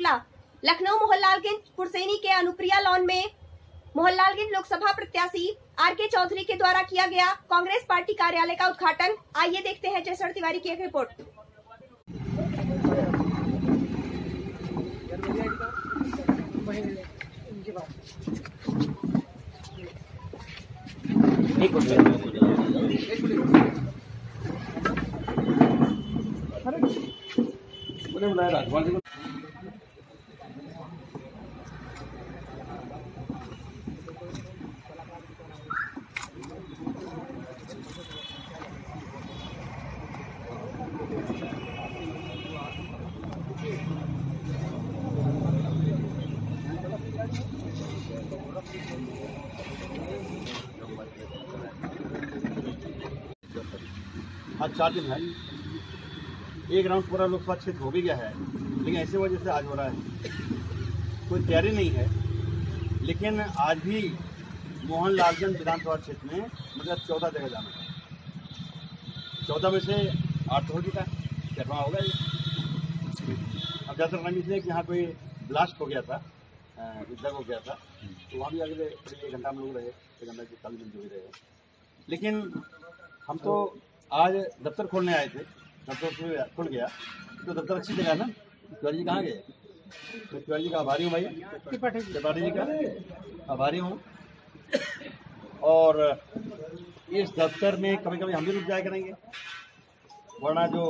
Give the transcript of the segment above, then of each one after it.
लखनऊ मोहनलालगंज पुरसैनी के अनुप्रिया लॉन में। मोहनलालगंज लोकसभा प्रत्याशी आर के चौधरी के द्वारा किया गया कांग्रेस पार्टी कार्यालय का उद्घाटन। आइए देखते हैं जयसर तिवारी की एक रिपोर्ट। आज चार दिन है। एक राउंड पूरा लोकसभा क्षेत्र हो भी गया है, लेकिन ऐसे वजह से आज हो रहा है। कोई तैयारी नहीं है, लेकिन आज भी मोहन लालगंज विधानसभा क्षेत्र में मतलब चौदह जगह जाना है। चौदह में से आठ तो हो चुका है चौदह होगा ये। अब ज़्यादातर कारण इसलिए कि यहाँ कोई ब्लास्ट हो गया था युद्ध हो गया था तो वहाँ भी अगले एक घंटा हम लोग रहे, एक घंटा की चालीस मिनट जो भी रहे। लेकिन हम तो आज दफ्तर खोलने आए थे। दफ्तर खुल- गया तो दफ्तर अच्छी जगह ना? तिवारी जी कहाँ गए? तो तिवारी जी का आभारी हूँ भैया त्रिपाठी जी का? आभारी हूँ। और इस दफ्तर में कभी कभी हम भी रुक जाया करेंगे। वरना जो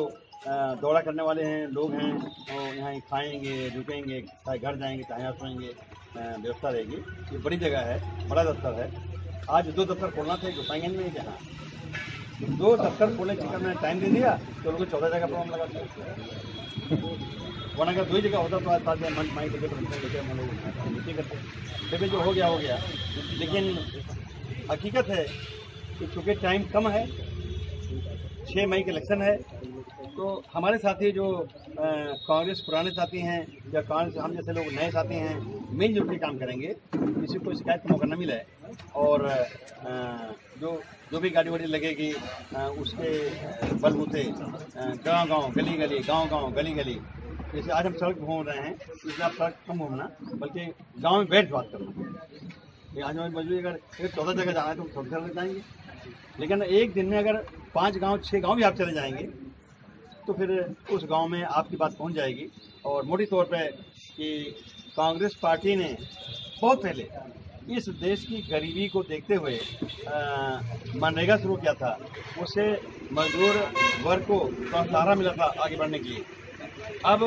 दौड़ा करने वाले हैं, लोग हैं, वो यहाँ ही खाएँगे, रुकेंगे, चाहे घर जाएँगे, चाहे यहाँ सोएँगे व्यवस्था रहेगी। ये बड़ी जगह है, बड़ा दफ्तर है। आज दो दफ्तर खोलना था गोसाईगंज में एक यहाँ दो दफ्तर खोलने चिकन चक्कर में टाइम दे दिया तो उनको चौदह जगह प्रॉब्लम लगा दिया वरना अगर दो जगह होता तो आज साथ मंच माई टिकट लेके हम लोग करते। देखिए जो हो गया हो गया। लेकिन हकीकत है कि चूँकि टाइम कम है छः मई का इलेक्शन है तो हमारे साथी जो कांग्रेस पुराने साथी हैं या कांग्रेस हम जैसे लोग नए साथी हैं मिलजुल के काम करेंगे। किसी को शिकायत का मौका न मिले और अ, जो जो भी गाड़ी वाड़ी लगेगी उसके बलबूते गाँव गाँव गली गली गाँव गाँव गली गली जैसे आज हम सड़क घूम रहे हैं इसलिए आप सड़क कम घूमना बल्कि गाँव में बैठ बात करना। आज हमारी मजबूरी अगर चौदह जगह जाना है तो हम चौदह जगह जाएँगे। लेकिन एक दिन में अगर पाँच गाँव छह गाँव भी आप चले जाएँगे तो फिर उस गाँव में आपकी बात पहुँच जाएगी। और मोटी तौर पे कि कांग्रेस पार्टी ने बहुत पहले इस देश की गरीबी को देखते हुए मनरेगा शुरू किया था। उससे मजदूर वर्ग को सहारा मिला था आगे बढ़ने के लिए। अब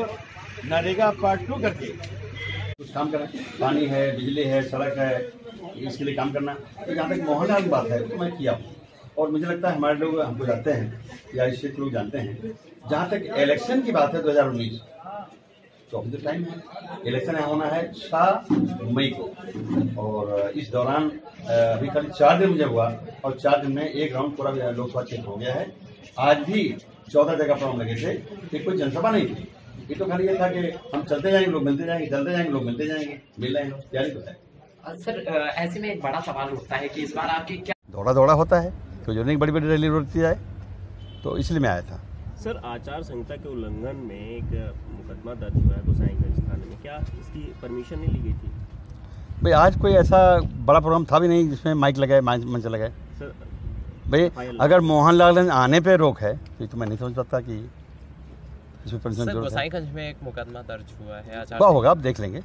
नरेगा पार्ट टू करके कुछ काम करें पानी है, बिजली है, सड़क है, इसके लिए काम करना तो जहाँ तक मोहनलाल की बात है तो मैं किया हूँ। और मुझे लगता है हमारे लोग हमको जानते हैं या इस क्षेत्र लोग जानते हैं। जहाँ तक इलेक्शन की बात है 2019 तो अभी तो टाइम है। इलेक्शन होना है छह मई को। और इस दौरान अभी कल चार दिन मुझे हुआ और चार दिन में एक राउंड पूरा लोकसभा क्षेत्र हो गया है। आज भी चौदह जगह पर हम लगे थे कि कोई जनसभा नहीं थी। ये तो खाली ये था कि हम चलते जाएँगे लोग मिलते जाएँगे चलते जाएँगे लोग मिलते जाएँगे मिल रहे हैं तैयारी तो है सर ऐसे में एक बड़ा सवाल उठता है कि इस बार आपकी क्या दौड़ा दौड़ा होता है। तो जो नहीं बड़ी बड़ी रैली रोकती जाए तो इसलिए मैं आया था। सर आचार संहिता के उल्लंघन में एक मुकदमा दर्ज हुआ है गोसाईगंज थाने में। क्या इसकी परमिशन नहीं ली गई थी? भाई आज कोई ऐसा बड़ा प्रोग्राम था भी नहीं जिसमें माइक लगाए मंच लगाए। सर भाई अगर मोहनलाल आने पे रोक है तो तो मैं नहीं समझ पाता कि इसमें परमिशन सर गोसाईगंज में एक मुकदमा दर्ज हुआ है आचार होगा आप देख लेंगे। है।